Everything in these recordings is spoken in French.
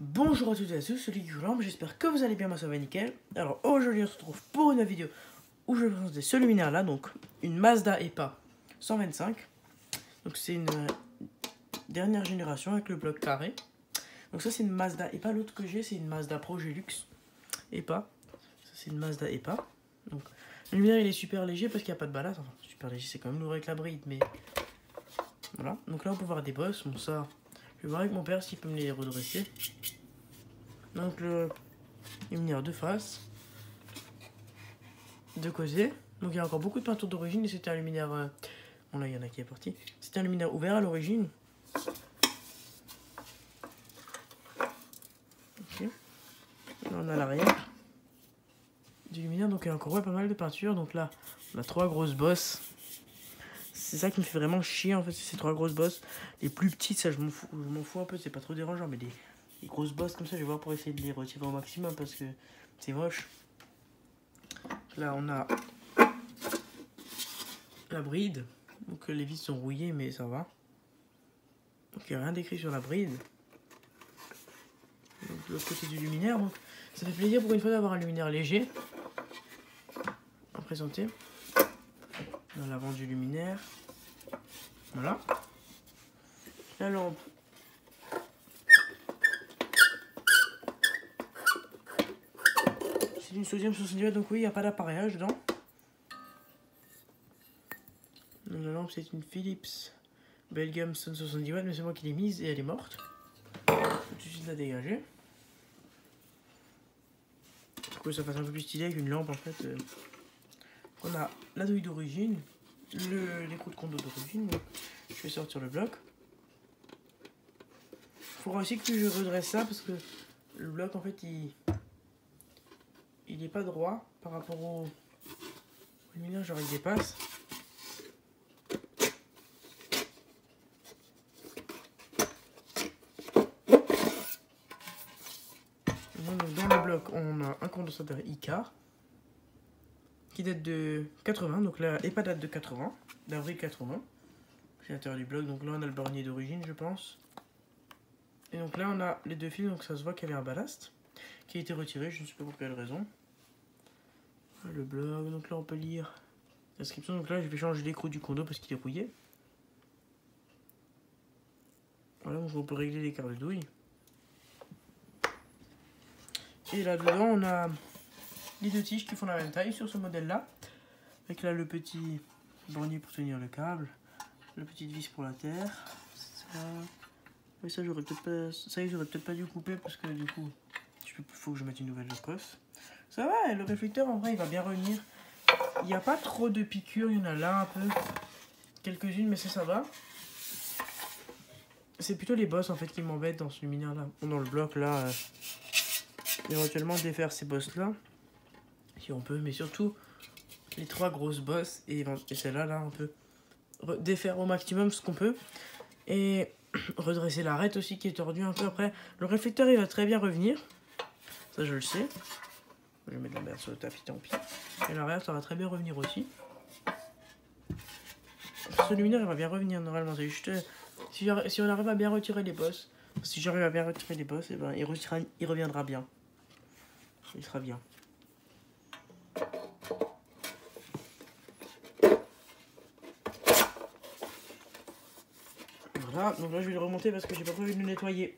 Bonjour à toutes et à tous, c'est Guillaume, j'espère que vous allez bien, moi ça va nickel. Alors aujourd'hui on se retrouve pour une vidéo où je vais présenter ce luminaire là, donc une Mazda EPA 125. Donc c'est une euh, dernière génération avec le bloc carré. Donc ça c'est une Mazda EPA, l'autre que j'ai c'est une Mazda Pro Gelux EPA. C'est une Mazda EPA. Donc le luminaire il est super léger parce qu'il n'y a pas de ballast, super léger c'est quand même lourd avec la bride mais... Voilà, donc là on peut voir des bosses, bon je vais voir avec mon père s'il peut me les redresser. Donc le luminaire de face, de côté. Donc il y a encore beaucoup de peinture d'origine et c'était un luminaire... Euh, bon là il y en a qui est parti. C'était un luminaire ouvert à l'origine. Ok. Là on a l'arrière du luminaire. Donc il y a encore pas mal de peinture. Donc là on a trois grosses bosses c'est ça qui me fait vraiment chier en fait, ces trois grosses bosses. Les plus petites, ça je m'en fous, un peu, c'est pas trop dérangeant, mais les, grosses bosses comme ça, je vais voir pour essayer de les retirer au maximum parce que c'est moche. Là on a la bride, donc les vis sont rouillées mais ça va. Donc il n'y a rien d'écrit sur la bride. Donc de l'autre côté du luminaire, donc ça fait plaisir pour une fois d'avoir un luminaire léger à présenter dans l'avant du luminaire. Voilà. La lampe. C'est une sodium 70 donc oui, il n'y a pas d'appareillage dedans. la lampe, c'est une Philips Belgium 170 watts, mais c'est moi qui l'ai mise et elle est morte. Vais tout de suite la dégager. Pour que ça fasse un peu plus stylé avec une lampe en fait. Euh, on a la douille d'origine, l'écrou de condo d'origine. Je vais sortir le bloc. Il faudra aussi que je redresse ça parce que le bloc en fait il il n'est pas droit par rapport au luminaire, genre il dépasse. dans le bloc, on a un condensateur Icar qui date de 80, donc là, et pas date de 80, d'avril 80. C'est l'intérieur du bloc, donc là on a le bornier d'origine, je pense. Et donc là on a les deux fils, donc ça se voit qu'il y avait un ballast qui a été retiré, je ne sais pas pour quelle raison. Le bloc, donc là on peut lire l'inscription, donc là je vais changer l'écrou du condo parce qu'il est rouillé. Voilà, donc on peut régler l'écart de douille. Et là-dedans, on a les deux tiges qui font la même taille sur ce modèle là avec là le petit bornier pour tenir le câble la petite vis pour la terre. Ça oui, ça j'aurais peut-être pas ça j'aurais peut-être pas dû couper parce que du coup il faut que je mette une nouvelle cosse ça va le réflecteur en vrai il va bien revenir. Il n'y a pas trop de piqûres il y en a là un peu quelques-unes mais ça ça va. C'est plutôt les bosses en fait qui m'embêtent dans ce luminaire là dans le bloc là euh, éventuellement défaire ces bosses là on peut, mais surtout les trois grosses bosses et, celle-là, là, on peut défaire au maximum ce qu'on peut et redresser l'arête aussi qui est tordue un peu après. Le réflecteur, il va très bien revenir, ça je le sais. Je vais mettre la merde sur le tapis, tant pis. Et l'arrière, ça va très bien revenir aussi. Ce luminaire, il va bien revenir normalement. Si, on arrive à bien retirer les bosses, si j'arrive à bien retirer les bosses, et eh ben, il reviendra bien. Il sera bien. Donc là je vais le remonter parce que j'ai pas prévu de le nettoyer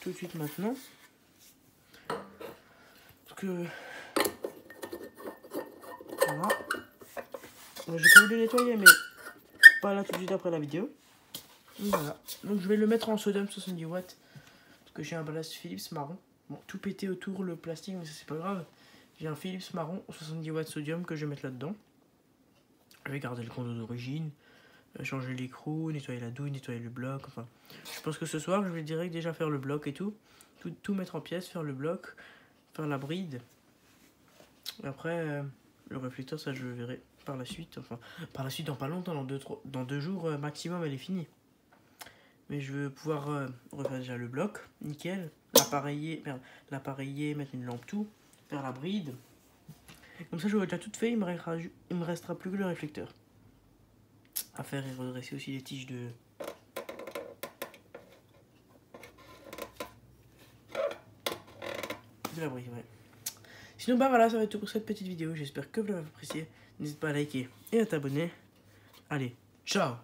tout de suite maintenant. Parce que... Voilà. J'ai prévu de le nettoyer mais pas là tout de suite après la vidéo. Voilà. Donc je vais le mettre en sodium 70 watts. Parce que j'ai un ballast Philips marron. Bon, tout pété autour le plastique, mais ça c'est pas grave. J'ai un Philips marron 70 watts sodium que je vais mettre là-dedans. Je vais garder le compte d'origine changer l'écrou, nettoyer la douille, nettoyer le bloc. Enfin, je pense que ce soir, je vais direct déjà faire le bloc et tout. Tout, mettre en pièces, faire le bloc, faire la bride. après, euh, le réflecteur, ça, je verrai par la suite. Enfin, par la suite, dans pas longtemps, dans deux, jours euh, maximum, elle est finie. Mais je veux pouvoir euh, refaire déjà le bloc, nickel. L'appareiller, mettre une lampe tout, vers la bride. Comme ça, j'aurai déjà tout fait, il me, restera, il me restera plus que le réflecteur. À faire et redresser aussi les tiges de... De la bride, ouais. Sinon, bah voilà, ça va être tout pour cette petite vidéo. J'espère que vous l'avez apprécié N'hésite pas à liker et à t'abonner. Allez, ciao